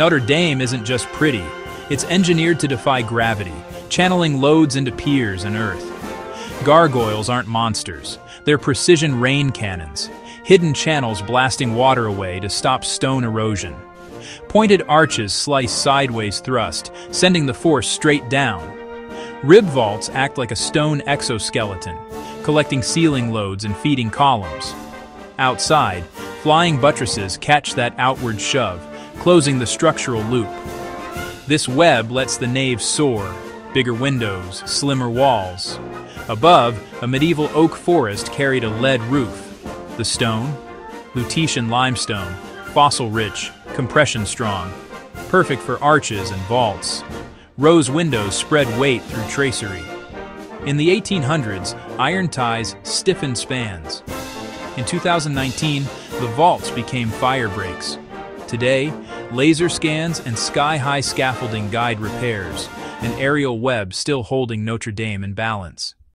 Notre Dame isn't just pretty, it's engineered to defy gravity, channeling loads into piers and earth. Gargoyles aren't monsters, they're precision rain cannons, hidden channels blasting water away to stop stone erosion. Pointed arches slice sideways thrust, sending the force straight down. Rib vaults act like a stone exoskeleton, collecting ceiling loads and feeding columns. Outside, flying buttresses catch that outward shove, closing the structural loop. This web lets the nave soar, bigger windows, slimmer walls. Above, a medieval oak forest carried a lead roof. The stone? Lutetia limestone, fossil-rich, compression-strong. Perfect for arches and vaults. Rose windows spread weight through tracery. In the 1800s, iron ties stiffened spans. In 2019, the vaults became fire breaks. Today, laser scans and sky-high scaffolding guide repairs, an aerial web still holding Notre Dame in balance.